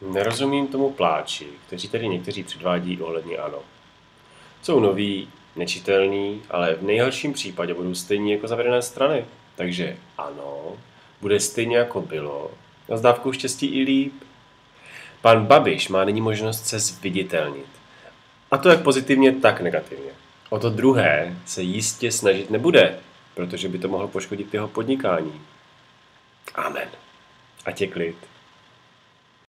Nerozumím tomu pláči, kteří tady někteří předvádí ohledně ano. Jsou noví, nečitelní, ale v nejhorším případě budou stejní jako zavedené strany. Takže ano, bude stejně jako bylo. Na s dávkou štěstí i líp. Pan Babiš má nyní možnost se zviditelnit. A to jak pozitivně, tak negativně. O to druhé se jistě snažit nebude, protože by to mohlo poškodit jeho podnikání. Amen. A tě klid.